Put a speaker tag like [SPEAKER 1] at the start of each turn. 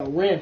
[SPEAKER 1] Win.